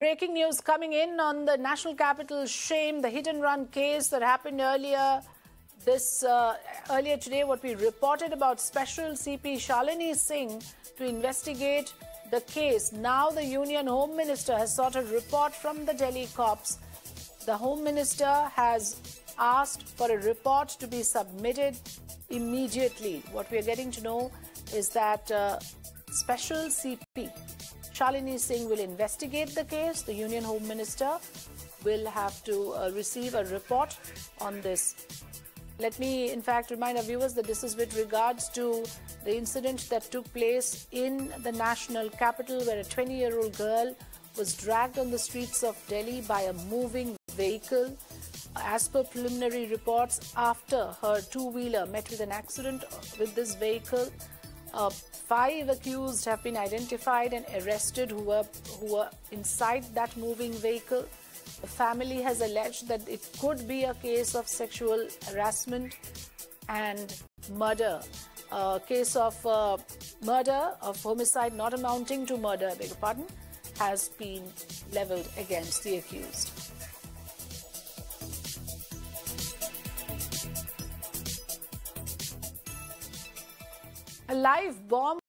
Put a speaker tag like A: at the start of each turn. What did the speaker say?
A: Breaking news coming in on the national capital shame, the hit and run case that happened earlier. This uh, earlier today, what we reported about Special CP Shalini Singh to investigate the case. Now, the Union Home Minister has sought a report from the Delhi cops. The Home Minister has asked for a report to be submitted immediately. What we are getting to know is that uh, Special CP Shalini Singh will investigate the case. The Union Home Minister will have to uh, receive a report on this. Let me, in fact, remind our viewers that this is with regards to the incident that took place in the national capital where a 20 year old girl was dragged on the streets of Delhi by a moving vehicle. As per preliminary reports, after her two wheeler met with an accident with this vehicle, uh, five accused have been identified and arrested who were, who were inside that moving vehicle. The family has alleged that it could be a case of sexual harassment and murder. A case of uh, murder, of homicide not amounting to murder, I beg your pardon, has been leveled against the accused. A live bomb